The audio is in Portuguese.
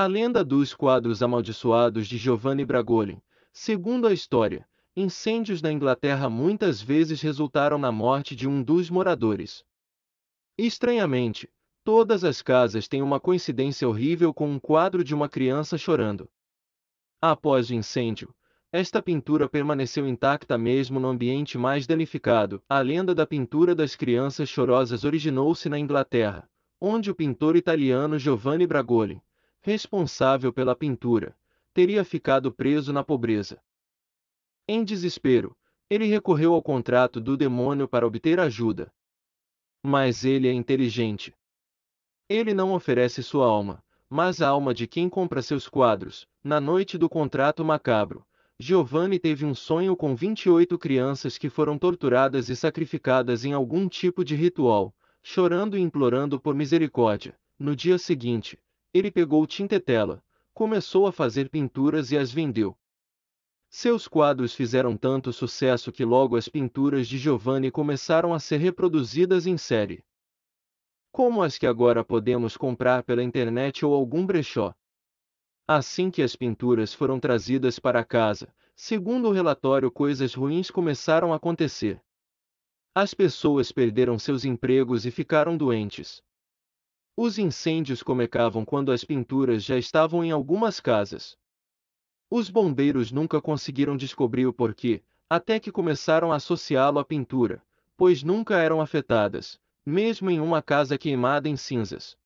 A lenda dos quadros amaldiçoados de Giovanni Bragolin. Segundo a história, incêndios na Inglaterra muitas vezes resultaram na morte de um dos moradores. Estranhamente, todas as casas têm uma coincidência horrível com um quadro de uma criança chorando. Após o incêndio, esta pintura permaneceu intacta mesmo no ambiente mais danificado. A lenda da pintura das crianças chorosas originou-se na Inglaterra, onde o pintor italiano Giovanni Bragolin, responsável pela pintura, teria ficado preso na pobreza. Em desespero, ele recorreu ao contrato do demônio para obter ajuda. Mas ele é inteligente. Ele não oferece sua alma, mas a alma de quem compra seus quadros. Na noite do contrato macabro, Giovanni teve um sonho com 28 crianças que foram torturadas e sacrificadas em algum tipo de ritual, chorando e implorando por misericórdia. No dia seguinte, ele pegou tinta e tela, começou a fazer pinturas e as vendeu. Seus quadros fizeram tanto sucesso que logo as pinturas de Giovanni começaram a ser reproduzidas em série. Como as que agora podemos comprar pela internet ou algum brechó. Assim que as pinturas foram trazidas para casa, segundo o relatório, coisas ruins começaram a acontecer. As pessoas perderam seus empregos e ficaram doentes. Os incêndios começavam quando as pinturas já estavam em algumas casas. Os bombeiros nunca conseguiram descobrir o porquê, até que começaram a associá-lo à pintura, pois nunca eram afetadas, mesmo em uma casa queimada em cinzas.